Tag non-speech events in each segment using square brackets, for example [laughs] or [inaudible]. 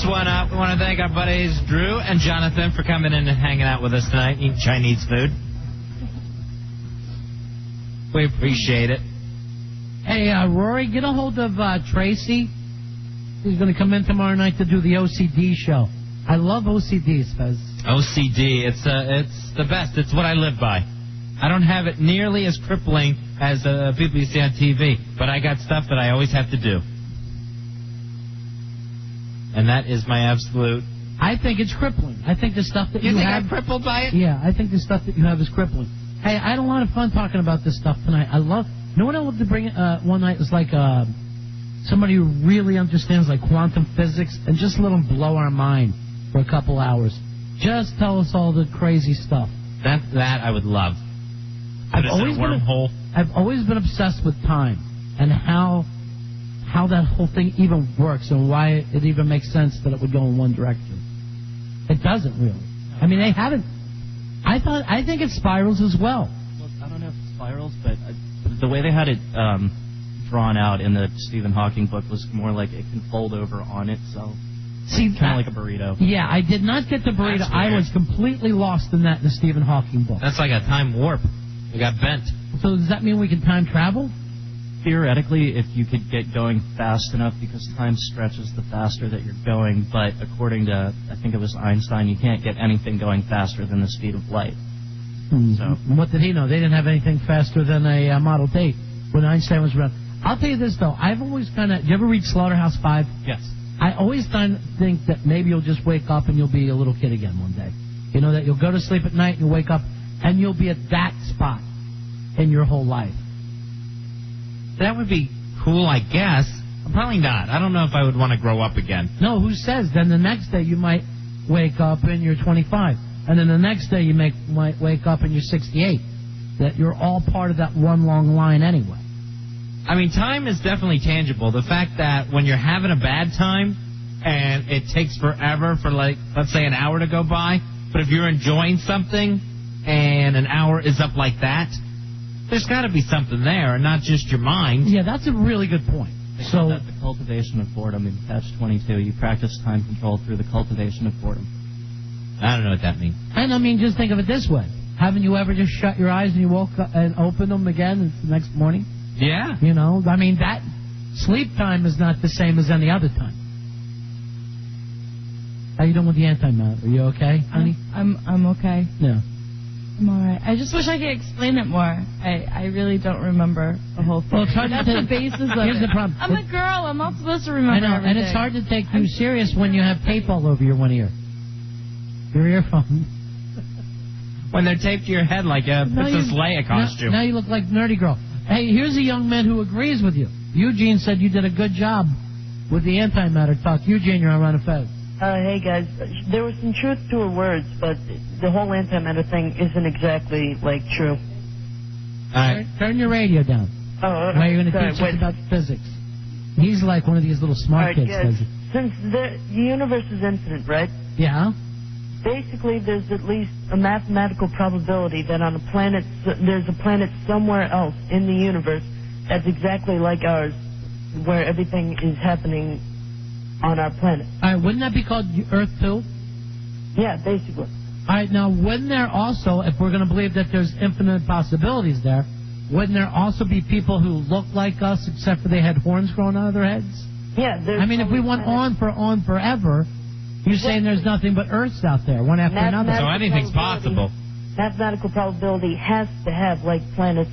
this one up. We want to thank our buddies Drew and Jonathan for coming in and hanging out with us tonight, eating Chinese food. We appreciate it. Hey, uh, Rory, get a hold of uh, Tracy. He's going to come in tomorrow night to do the OCD show. I love OCDs, Fez. OCD, it's uh, it's the best. It's what I live by. I don't have it nearly as crippling as uh, people you see on TV, but I got stuff that I always have to do, and that is my absolute. I think it's crippling. I think the stuff that You have you, think have. I'm crippled by it? Yeah, I think the stuff that you have is crippling. Hey, I had a lot of fun talking about this stuff tonight. I love. You know what I love to bring uh, one night was like uh, somebody who really understands like quantum physics and just let them blow our mind for a couple hours. Just tell us all the crazy stuff. That that I would love. I've Put always been wormhole. I've always been obsessed with time and how how that whole thing even works and why it even makes sense that it would go in one direction. It doesn't really. I mean, they haven't. I thought I think it spirals as well. Well, I don't know if it spirals, but uh, the way they had it um, drawn out in the Stephen Hawking book was more like it can fold over on itself. See, kind of like a burrito. Yeah, I did not get the burrito. I was completely lost in that in the Stephen Hawking book. That's like a time warp. It got bent. So does that mean we can time travel? Theoretically, if you could get going fast enough, because time stretches the faster that you're going. But according to, I think it was Einstein, you can't get anything going faster than the speed of light. So What did he know? They didn't have anything faster than a uh, Model T when Einstein was around. I'll tell you this though, I've always kind of. You ever read Slaughterhouse Five? yes, I always th- think that maybe you'll just wake up and you'll be a little kid again one day. You know that you'll go to sleep at night and you'll wake up and you'll be at that spot in your whole life. That would be cool, I guess. Probably not. I don't know if I would want to grow up again. No, who says? Then the next day you might wake up and you're 25, and then the next day you make, might wake up and you're 68. That you're all part of that one long line anyway. I mean, time is definitely tangible. The fact that when you're having a bad time and it takes forever for, like, let's say an hour to go by, but if you're enjoying something and an hour is up like that, there's got to be something there and not just your mind. Yeah, that's a really good point. they So that the cultivation of boredom in Catch 22. You practice time control through the cultivation of boredom. I don't know what that means. And I mean, just think of it this way: Haven't you ever just shut your eyes and you woke up and opened them again the next morning? Yeah. You know, I mean that sleep time is not the same as any other time. How you doing with the antimatter? Are you okay, honey? I'm I'm okay. No. I'm all right. I just wish I could explain it more. I I really don't remember the whole thing. Well, it's hard to That's take- the [laughs] basis of Here's it. the problem. I'm a girl. I'm not supposed to remember I know, and it's hard to take you serious when you have tape all over your one ear. Your earphone. [laughs] When they're taped to your head like a Now Princess you- Leia costume. Now, now you look like nerdy girl. Hey, here's a young man who agrees with you. Eugene said you did a good job with the antimatter talk. Eugene, you're on Ron and Fez. Uh, hey guys, there was some truth to her words, but the whole antimatter thing isn't exactly like true. All right. Turn, turn your radio down. Oh, all Now you're going to sorry, teach us about physics. He's like one of these little smart right, kids. guys. Since the, the universe is infinite, right? Yeah. Basically, there's at least a mathematical probability that on a planet, there's a planet somewhere else in the universe that's exactly like ours, where everything is happening on our planet. All right, wouldn't that be called Earth 2? Yeah, basically. All right, now wouldn't there also, if we're going to believe that there's infinite possibilities there, wouldn't there also be people who look like us except for they had horns growing out of their heads? Yeah, there's. I mean, if we went planets- on for on forever, you're saying there's nothing but Earths out there, one after another. So anything's possible. Mathematical probability has to have like planets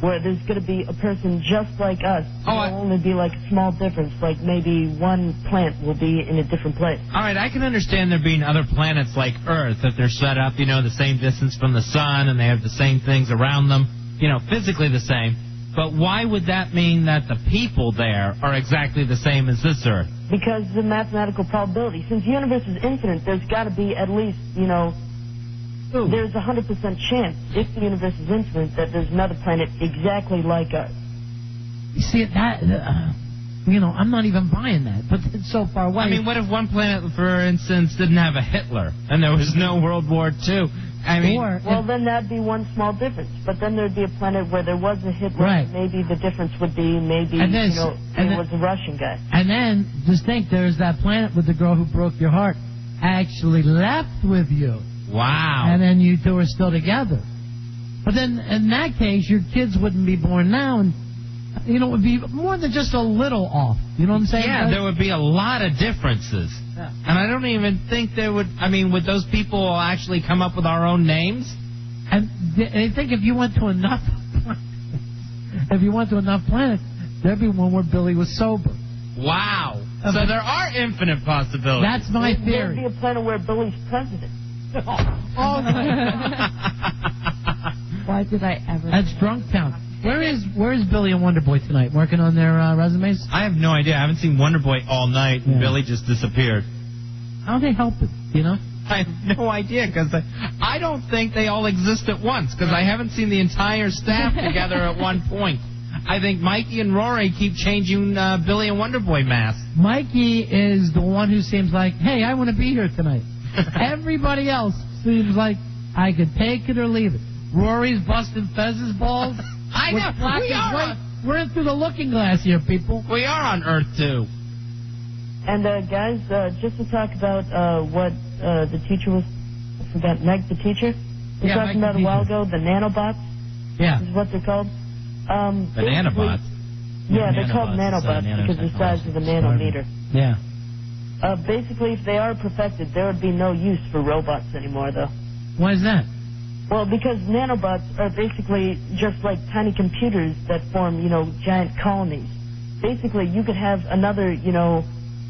where there's going to be a person just like us. Oh, I- There'll only be like a small difference, like maybe one plant will be in a different place. All right, I can understand there being other planets like Earth that they're set up, you know, the same distance from the sun and they have the same things around them, you know, physically the same. But why would that mean that the people there are exactly the same as this Earth? Because the mathematical probability, since the universe is infinite, there's got to be at least, you know, there's a 100% chance, if the universe is infinite, that there's another planet exactly like us. You see, that, uh, you know, I'm not even buying that, but it's so far away. I mean, what if one planet, for instance, didn't have a Hitler and there was no World War II? I mean, or Well, then that'd be one small difference. But then there'd be a planet where there was a Hitler. Right. Maybe the difference would be maybe And then- you know and it then- was a Russian guy. And then just think, there's that planet with the girl who broke your heart actually left with you, wow. and then you two are still together. But then in that case, your kids wouldn't be born now, and you know it would be more than just a little off. You know what I'm saying? yeah, guys? there would be a lot of differences. Yeah. And I don't even think there would. I mean, would those people actually come up with our own names? And th- I think if you went to enough, [laughs] if you went to enough planets, there'd be one where Billy was sober. Wow. So there are infinite possibilities. That's my There'd theory. be a planet where Billy's president. [laughs] Oh, [laughs] Why did I ever? That's drunk town. Where is Where is Billy and Wonder Boy tonight? Working on their uh, resumes? I have no idea. I haven't seen Wonder Boy all night. and Yeah. Billy just disappeared. How do they help it? You know? I have no idea because I, I don't think they all exist at once because I haven't seen the entire staff [laughs] together at one point. I think Mikey and Rory keep changing uh, Billy and Wonder Boy masks. Mikey is the one who seems like, hey, I want to be here tonight. [laughs] Everybody else seems like I could take it or leave it. Rory's busting Fez's balls. [laughs] I with know. black We and are, white. on, We're in through the looking glass here, people. we are on Earth too. And uh, guys, uh, just to talk about uh, what uh, the teacher was, I forgot, Meg the teacher was Yeah, talking Meg about a while ago. The nanobots Yeah. is what they're called. Um, Banana basically- bots. Yeah, they're called Nanobots, nanobots uh, because the size of the nanotechnology. nanometer. Yeah. Uh, basically, if they are perfected, there would be no use for robots anymore, though. Why is that? Well, because nanobots are basically just like tiny computers that form, you know, giant colonies. Basically, you could have another, you know,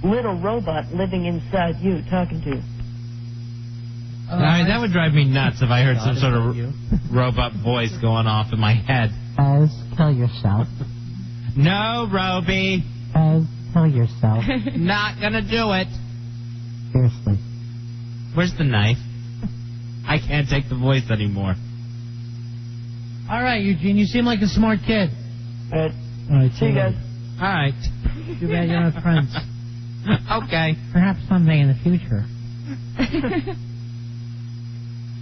little robot living inside you talking to you. I mean, that would drive me nuts if I heard some sort of robot voice going off in my head. Fez, kill yourself. [laughs] No, Roby, Fez, kill yourself. [laughs] not gonna do it. Seriously. Where's the knife? I can't take the voice anymore. All right, Eugene, you seem like a smart kid. All right. All right, See you guys. All right. Too bad you don't have friends. [laughs] okay. Perhaps someday in the future. [laughs]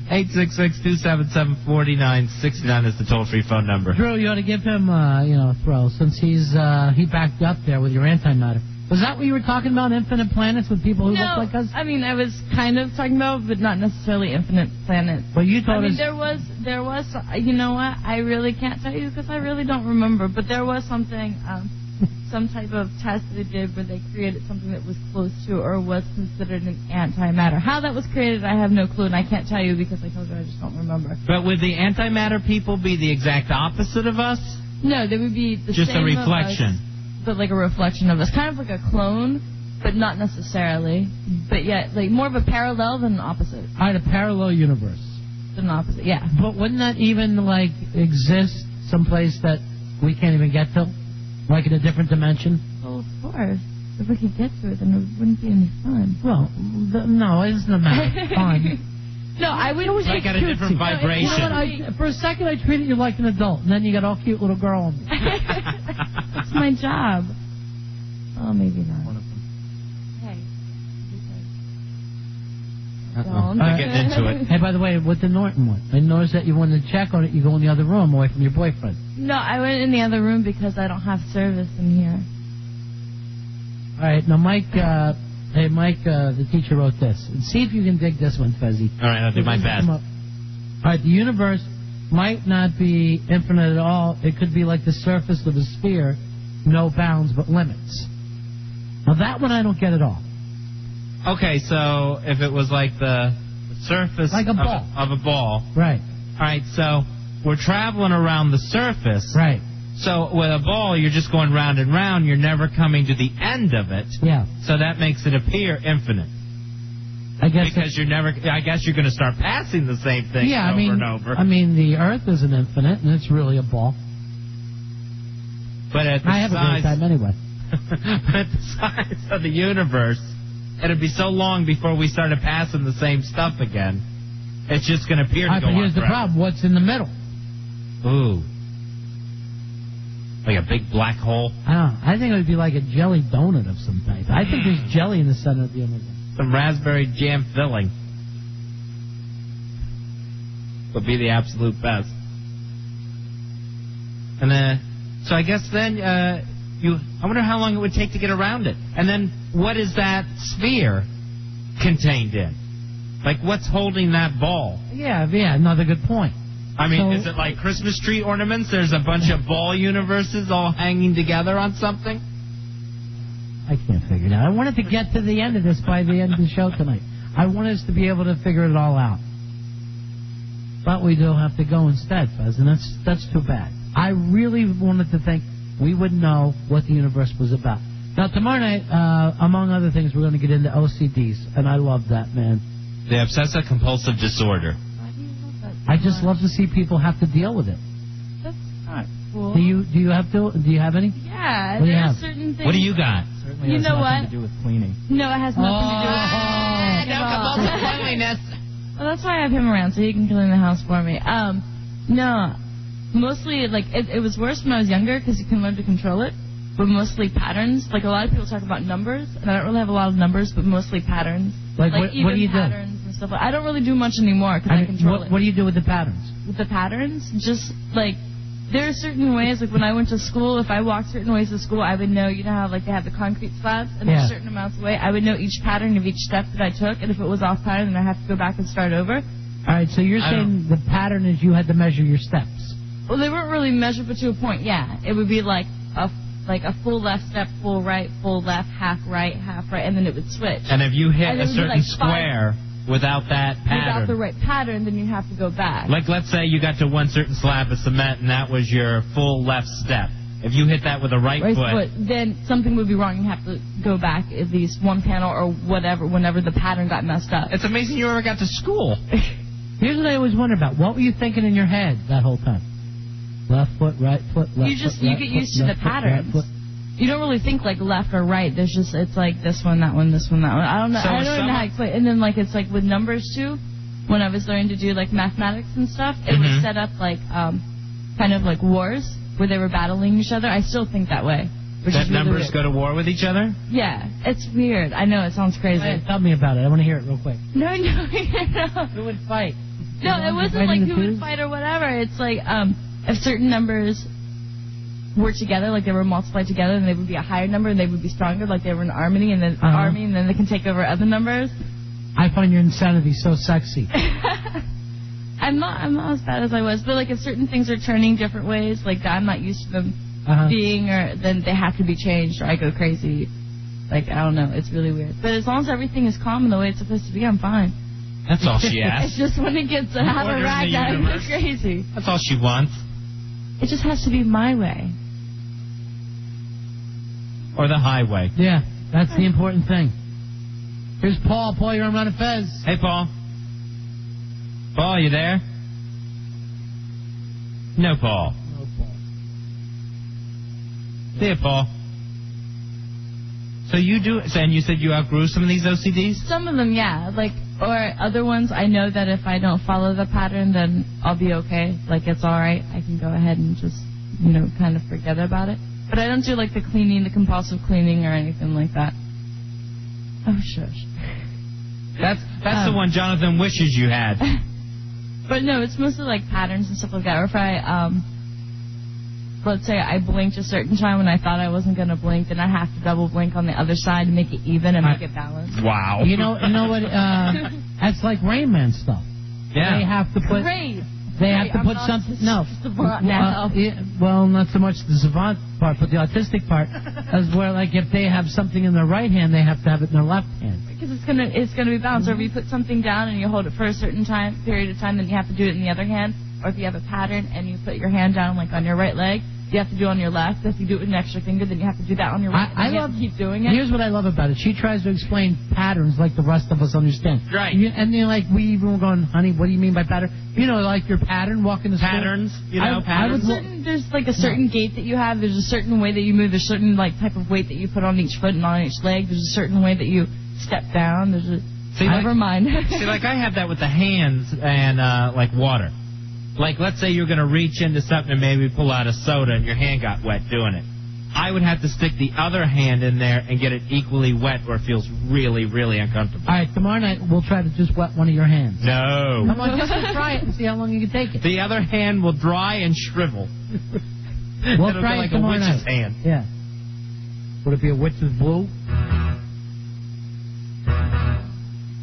866-277-4969 is the toll-free phone number. Drew, you ought to give him, uh, you know, a throw since he's uh, he backed up there with your antimatter. Was that what you were talking about, infinite planets with people who no, look like us? I mean, I was kind of talking about, but not necessarily infinite planets. But you told I mean, us... there was, there was, you know what? I really can't tell you because I really don't remember. But there was something. Um, some type of test that they did where they created something that was close to or was considered an antimatter. How that was created, I have no clue, and I can't tell you because I told you I just don't remember. But would the antimatter people be the exact opposite of us? No, they would be the Just a same of reflection. us, but like a reflection of us, kind of like a clone, but not necessarily. But yet, like more of a parallel than an opposite. All right, a parallel universe. Than an opposite, yeah. But wouldn't that even like exist someplace that we can't even get to, like in a different dimension? Well, of course. If we could get to it, then it wouldn't be any fun. Well, th- no, it isn't a matter of fun. [laughs] No, I would. It's like at a different You know what, vibration. I, for a second, I treated you like an adult, and then you got all cute little girl on me. [laughs] That's my job. [laughs] Oh, maybe not. Don't. I'm getting into it. Hey, by the way, with the Norton one, I noticed that you wanted to check on it. You go in the other room away from your boyfriend. No, I went in the other room because I don't have service in here. All right, now Mike. Uh, hey, Mike, uh, the teacher wrote this. See if you can dig this one, Fezzi. All right, I'll do my best. Come up. All right, the universe might not be infinite at all. It could be like the surface of a sphere, no bounds but limits. Now that one I don't get at all. Okay, so if it was like the surface Like a of ball. of a ball. Right, All right, so we're traveling around the surface. right, So with a ball, you're just going round and round. You're never coming to the end of it. yeah. So that makes it appear infinite. I guess. Because you're never. I guess you're going to start passing the same thing yeah, over I mean, and over. I mean, the Earth isn't infinite, and it's really a ball. but at the I have a great size, time anyway. [laughs] at the size of the universe, it'd be so long before we started passing the same stuff again. It's just going to appear to go here's the problem: what's in the middle? Ooh. Like a big black hole. I don't know. I think it would be like a jelly donut of some type. I think there's jelly in the center of the universe. Some raspberry jam filling. Would be the absolute best. And then, so I guess then uh, you. I wonder how long it would take to get around it. And then, what is that sphere contained in? Like, what's holding that ball? Yeah, yeah, another good point. I mean, So- is it like Christmas tree ornaments? There's a bunch of ball universes all hanging together on something. I can't figure it out. I wanted to get to the end of this by the end of the show tonight. I want us to be able to figure it all out. But we do have to go instead, Fez, and that's that's too bad. I really wanted to think we would know what the universe was about. Now tomorrow night, uh, among other things, we're going to get into OCDs, and I love that, man. The obsessive compulsive disorder. Why do you love that? I just love to see people have to deal with it. That's not cool. Do you do you have to do you have any? Yeah, What do you there are certain things. What do you got? Certainly You has know nothing what? to do with cleaning. No, it has nothing to do with Oh. it. at cleanliness. Well, that's why I have him around, so he can clean the house for me. Um, no, mostly like it, it was worse when I was younger because you can learn to control it. But mostly patterns. Like a lot of people talk about numbers, and I don't really have a lot of numbers, but mostly patterns. Like, what- even what do you do? patterns and stuff. I don't really do much anymore because I, I control what, it. what do you do with the patterns? with the patterns, just like there are certain ways. Like when I went to school, if I walked certain ways to school, I would know. You know how like they have the concrete slabs, and Yeah. there's certain amounts away. I would know each pattern of each step that I took, and if it was off pattern, then I have to go back and start over. All right, so you're I saying the pattern is you had to measure your steps. Well, they weren't really measured, but to a point, yeah. It would be like a like a full left step, full right, full left, half right, half right, and then it would switch. And if you hit a certain like five- square without that pattern, Without pattern, the right pattern, then you have to go back. like let's say you got to one certain slab of cement and that was your full left step. If you hit that with a right, right foot, foot, then something would be wrong. You have to go back at least one panel or whatever, whenever the pattern got messed up. it's amazing you ever got to school. [laughs] Here's what I always wonder about. What were you thinking in your head that whole time? Left foot, right foot, left You just- foot, you right get foot, used to the left foot, right patterns. foot. You don't really think like left or right. There's just it's like this one, that one, this one, that one. I don't know. So I don't know how to explain. And then like it's like with numbers too. When I was learning to do like mathematics and stuff, it Mhm. was set up like um, kind of like wars where they were battling each other. I still think that way. Which that is really numbers weird. go to war with each other. Yeah, it's weird. I know it sounds crazy. Hey, tell me about it. I want to hear it real quick. No, [laughs] no, no. Who would fight? No, it wasn't like fighting the who would fight or whatever. It's like um, if certain numbers were together, like they were multiplied together, and they would be a higher number, and they would be stronger, like they were an army, and then Uh-huh. army, and then they can take over other numbers. I find your insanity so sexy. [laughs] I'm not, I'm not as bad as I was, but like if certain things are turning different ways, like I'm not used to them Uh-huh. being, or then they have to be changed, or I go crazy. Like I don't know, it's really weird. But as long as everything is calm and the way it's supposed to be, I'm fine. That's all she [laughs] asks. It's just when it gets out of whack that I go crazy. That's all she wants. It just has to be my way. Or the highway. Yeah, that's the important thing. Here's Paul. Paul, you're on Ron and Fez. Hey, Paul. Paul, you there? No, Paul. No, Paul. See ya, Paul. So you do, and you said you outgrew some of these OCDs? Some of them, yeah. Like, or other ones, I know that if I don't follow the pattern, then I'll be okay. Like, it's alright. I can go ahead and just, you know, kind of forget about it. But I don't do, like, the cleaning, the compulsive cleaning, or anything like that. Oh, shush. That's that's Um, the one Jonathan wishes you had. [laughs] But no, it's mostly, like, patterns and stuff like that. Or if I, um, let's say I blinked a certain time when I thought I wasn't going to blink, then I have to double blink on the other side to make it even and make it balanced. Wow. You know, you know what? Uh, [laughs] that's like Rain Man stuff. Yeah. They have to put. Great. They have to I'm put something. No. [laughs] savant now. Uh, yeah, well, not so much the savant part, but the autistic part, is where like if they have something in their right hand, they have to have it in their left hand. Because it's gonna it's gonna be balanced. Or if you put something down and you hold it for a certain time period of time, then you have to do it in the other hand. Or if you have a pattern and you put your hand down like on your right leg, you have to do it on your left. If you do it with an extra finger, then you have to do that on your right. I- I and you have love- to keep doing it. Here's what I love about it. She tries to explain patterns like the rest of us understand. Right. And, you, and you're like, we even were going, honey, what do you mean by pattern? You know, like your pattern walking the store. Patterns, you I- know, I patterns. would- Certain, there's like a certain gait that you have. There's a certain way that you move. There's a certain like type of weight that you put on each foot and on each leg. There's a certain way that you step down. There's a See, like- never mind. See, like I have that with the hands and uh, like water. Like, let's say you're going to reach into something and maybe pull out a soda and your hand got wet doing it. I would have to stick the other hand in there and get it equally wet where it feels really, really uncomfortable. All right, tomorrow night we'll try to just wet one of your hands. No. Come on, just try it and see how long you can take it. The other hand will dry and shrivel. We'll It'll try be like it tomorrow a witch's night. hand. Yeah. Would it be a witch's blue?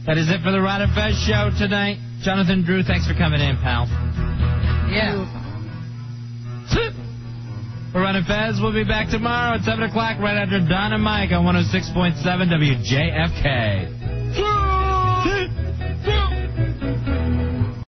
That is it for the Ron and Fez show tonight. Jonathan Drew, thanks for coming in, pal. Ron and Fez, we'll be back tomorrow at 7 o'clock right after Don and Mike on 106.7 WJFK.